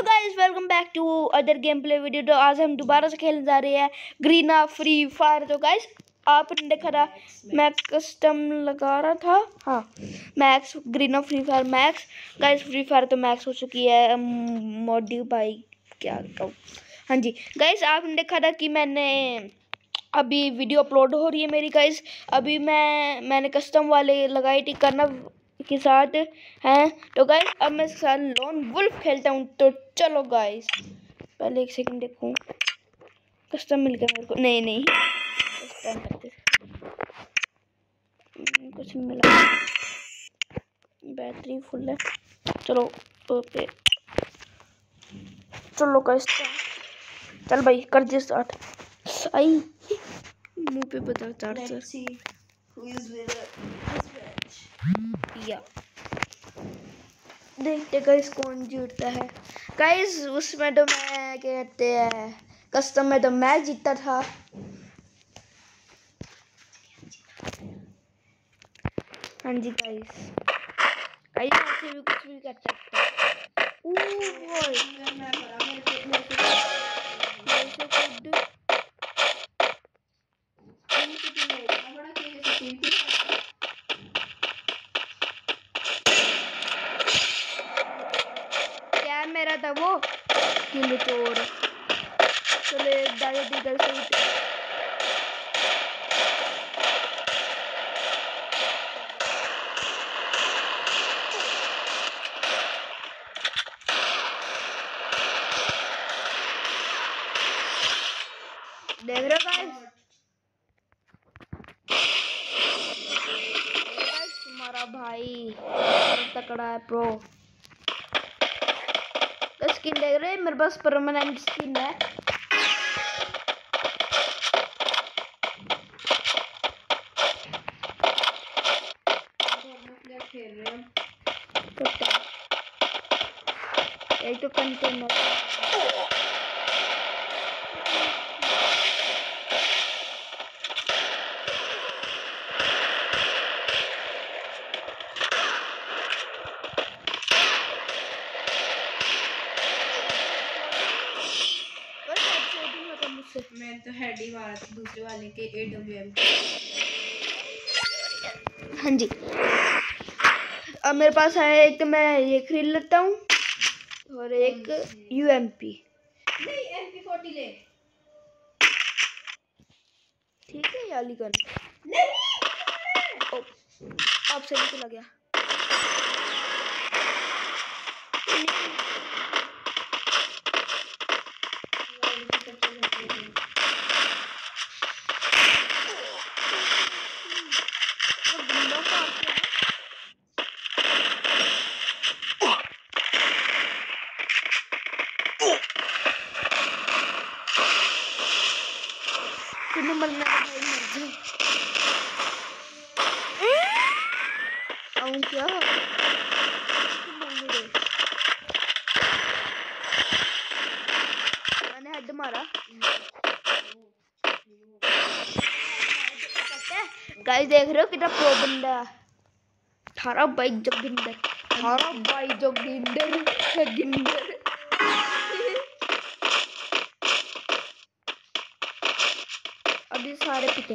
Hello guys welcome back to other gameplay video तो आज हम दोबारा से खेलने जा रहे हैं ग्रीना फ्री फायर तो गाइस आपने देखा था मैं कस्टम लगा रहा था। हाँ Max Garena Free Fire Max guys Free Fire तो मैक्स हो चुकी है। मॉड्यू भाई क्या कहूँ हाँ जी। गाइस आपने देखा था कि मैंने अभी वीडियो अपलोड हो रही है मेरी गाइस अभी मैं, मैंने कस्टम वाले लगाई थी करना के साथ हैं। तो गाइस अब मैं साथ लोन वुल्फ खेलता हूँ। तो चलो गाइस पहले एक सेकंड देखूँ। कस्टम मिल गया मेरे को। नहीं नहीं। हम्म, कुछ मिला। बैटरी फुल है। चलो ओके। चलो गाइस चल भाई कर दे स्टार्ट आई। मुँह पे बता चार्जर। या देखते गाइस कौन जीतता है गाइस उसमें तो मैं कहते हैं कस्टम में तो मैं जीता था हाँ जी गाइस गाइस ऐसे भी कुछ भी कर सकते हैं मेरा था वो। किल चोर चले डायरेक्ट इधर से। देख रहे हो भाई तकड़ा है प्रो स्किन देख रहे हैं मेरे पास परमानेंट स्किन है एक तो हेड ही दूसरे वाले के ए डब्ल्यू एम हाँ जी। अब मेरे पास है एक तो मैं ये खरीद लेता हूँ और एक यू एम पी नहीं एम पी फोर्टी ले। ठीक है याली गन नहीं चला गया। मरना भाई मर जा आऊँ क्या? मैंने हेड मारा। गाइस देख रहे हो कितना प्रो बंदा अठारह बाइक जोगिंदर अठारह बाइक जोगिंदर जोगिंदर सारे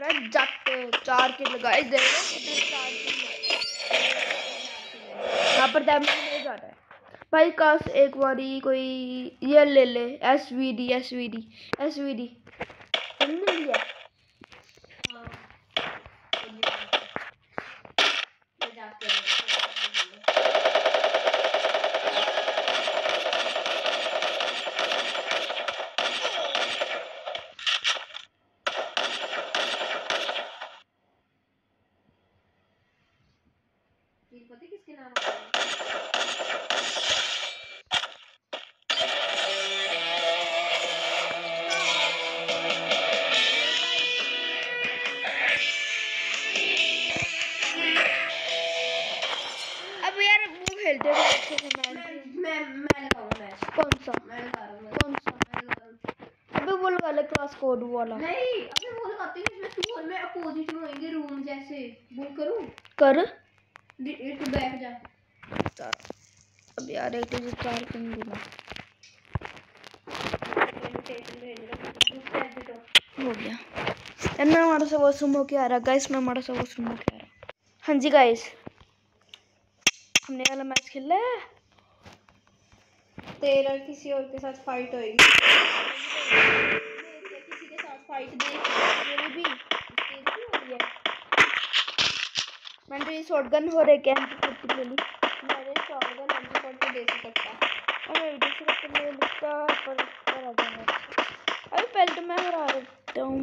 रहा है जट चार के लगाए दे यहाँ पर डैमेज नहीं जा रहा है भाई काश एक बारी कोई ये ले ले S V D S V D S V D लिया टू बैक जा। अब यार एक चीज़ चार कर दूँगा हूँ गया। एंड मैं हमारा सा वॉशरूम होके आ रहा गाइस मैं हमारा सा वॉशरूम होके आ रहा। हाँ जी गाइस हमने वाला मैच खेला है? तेरा किसी और के साथ फाइट मेरी किसी के साथ फाइट देख मेरी भी तेरी भी हो रही है मैंने तो ये शॉटगन हो रहे कैंप करती बोली मैंने शॉटगन एमपी फोर्टी दे सकता। और मैं वीडियो से करने में लिखता पर पर आ जाऊँगा अभी पहले तो मैं हरा देता हूँ।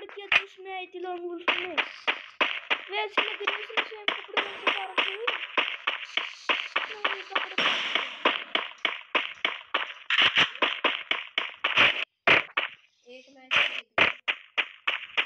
लड़कियाँ तो उसमें आई थी लॉन्ग वुल्फ में। वैसे लग रही है उसने कपड़े में से कपड़े पहन के। एक मैच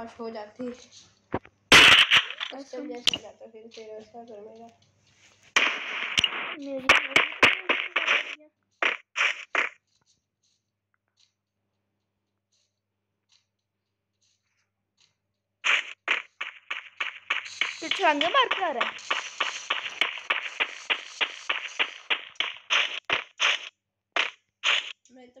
काश हो जाती। जैसा हो जाता फिर तेरा उसका कर मेरा मेरी तू छलांगे मार आ रहा है मैं तो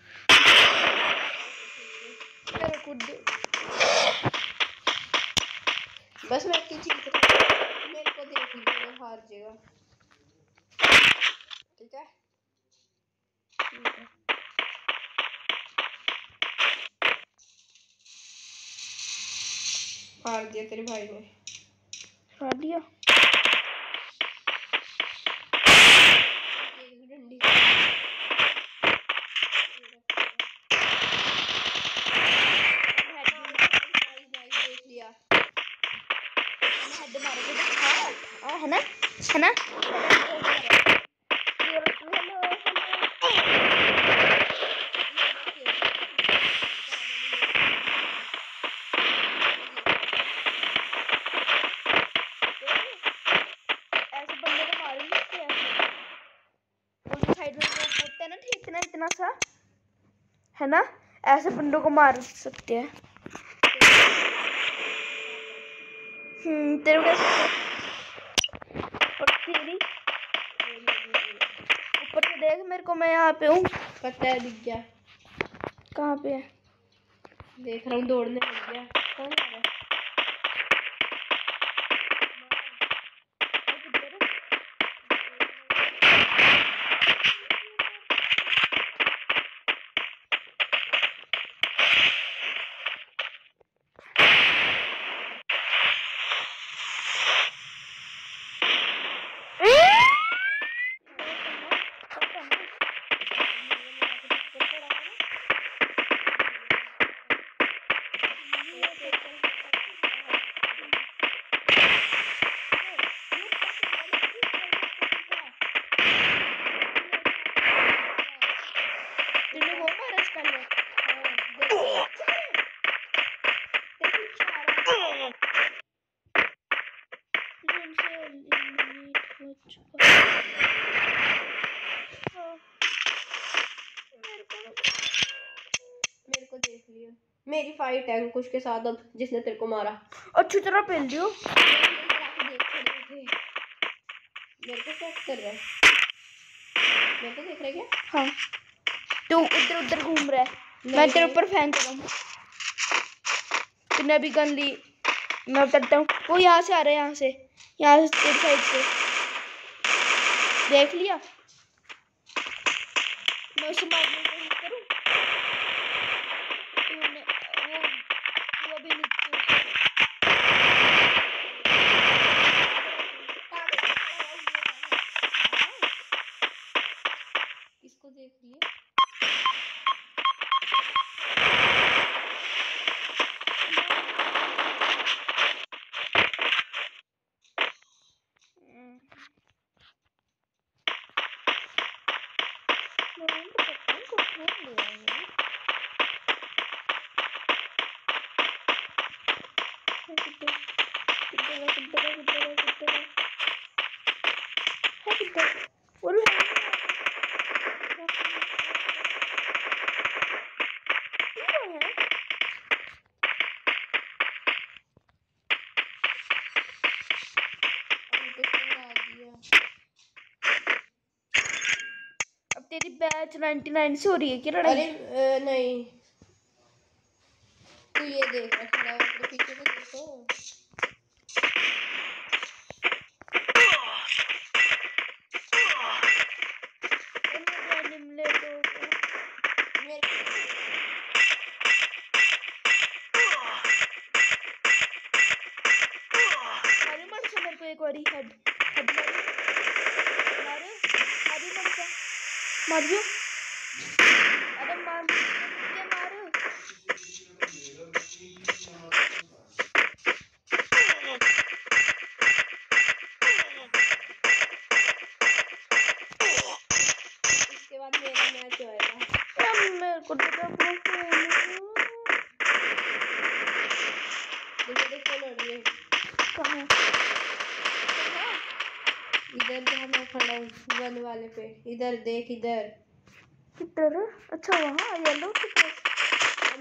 खुद बस मैं की जीत रही मेरे को देख लीजिए हार जाएगा। ठीक है? हार दिया तेरे भाई ने। खा दिया एक डंडी देख लिया हेड मारोगे तो हाँ हाँ, है ना है ना ऐसे बंदे को मार ही नहीं सकते ऐसे वो जो साइड में वो होता है ना? इतना इतना सा, है ना? ऐसे बंदों को मार सकते हैं। हम्म तेरे को कैसे और तेरी ऊपर से देख मेरे को मैं यहाँ पे हूँ। पता है दिख गया। कहाँ पे है? देख रहा हूँ दौड़ने लग गया। कौन आ रहा है तूने वो मारा इसका ले उनसे eliminate हो चुका हाँ। मेरे को देख लियो। मेरी फाइट है अंकुश के साथ अब जिसने तेरे को मारा। अच्छी तरह पहन लियो मेरे को क्या कर रहा है। मेरे को देख रहा है क्या? हाँ। तू इधर उधर घूम रहा है। मैं तेरे ऊपर फेंक रहा हूँ तूने अभी गन ली। मैं उतरता हूँ। वो यहाँ से आ रहा है यहाँ से। यहाँ से साइड से। देख लिया। मैं उसे मारने की कोशिश करूँ तूने वो वो अभी नीचे इसको देख लिए अंकुश ने हरा दिया अब तेरी बैच 99 से हो रही है क्या लड़ाई? अरे नहीं। तू ये देख रहा होकर पीछे तो देखो मेरे अरे मर से मेरे को एक बारी हेड हेड मार मार अरे मर से मार दियो? अरे मार, क्या मार? इसके बाद मेरा मैच होएगा मेरे को तो देखो देखो, लड़ रही है। कहाँ इधर जहाँ मैं खड़ा हूँ वन वाले पे। इधर देख इधर। किधर? अच्छा वहाँ येलो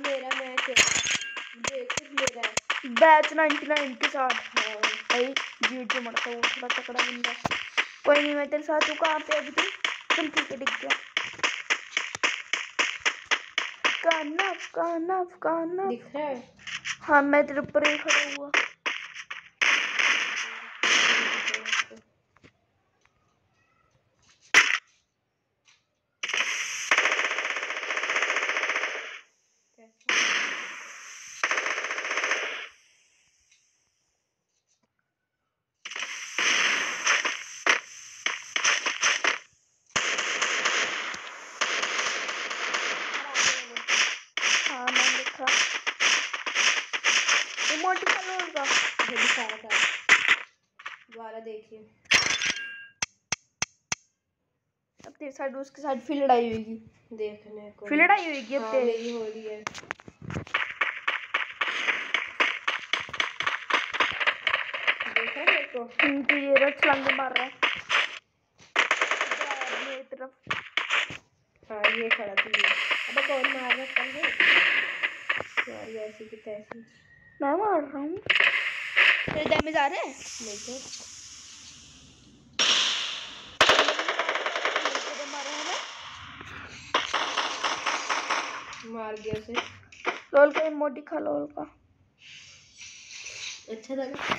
मेरा मैच है। देख मेरा है। बैच 99 के साथ। हाँ भाई जीत जो मरता वो थोड़ा तकड़ा बंदा है। कोई नहीं मैं तेरे साथ हूँ कहाँ पे अभी तुम चल ठीक है दिख गया। कानफ कानफ कानफ दिख रहा है? हाँ मैं तेरे ऊपर ही खड़ा हुआ हाँ मैंने देखा इमोटी का होगा ये दिखा रहा था दोबारा देखिए अब तेरे साथ उसके साथ फिर लड़ाई होगी देखने को। फिर लड़ाई होगी अब हाँ, तेरी। मेरी हो रही है। देखा मेरे को? तो ये रथ छलांगे मार रहा है। मेरी तरफ़। हाँ ये खड़ा थी अबे कौन मार रहा है? कल यार ये ऐसी की तैसी। मैं मार रहा हूँ। तेरे डैमेज आ रहे हैं? नहीं तो तेरे मारे हैं ना मार दिया उसे। लोल का इमोटी खा लोल का। अच्छा लगा।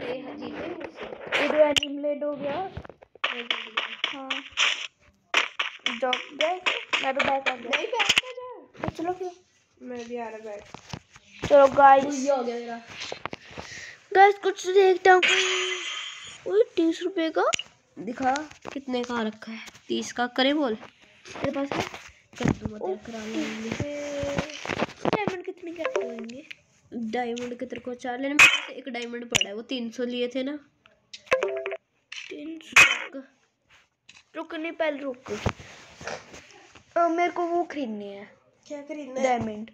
ये जीते तो एनिमलेट हो गया। गया। हाँ जॉब बैक मैं तो बैक आ गया। नहीं जा। तो चलो फिर। मैं भी आ रहा बैठ चलो गाइस ये हो गया मेरा। गाइस कुछ देखता हूँ। कोई तीस रुपए का? दिखा। कितने का रखा है? तीस का? करे बोल। तेरे पास है। कर दूँगा तेरे करा लेंगे डायमंड कितने के होंगे? डायमंड के तेरे को चार लेने मेरे पास एक डायमंड पड़ा है। वो तीन सौ लिए थे ना। तीन सौ। रुक नहीं पहले रुक। अ, मेरे को वो खरीदनी है। क्या खरीदना डायमंड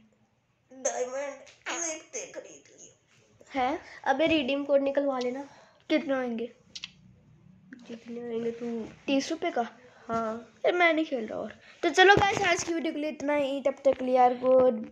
डायमंड देखते खरीद लिए। है? अबे रिडीम कोड निकलवा लेना। कितने होंगे कितने आएँगे तू तीस रुपए का? हाँ। मैं नहीं खेल रहा और। तो चलो गाइस आज की वीडियो के लिए इतना ही। तब तक लिए यार गुड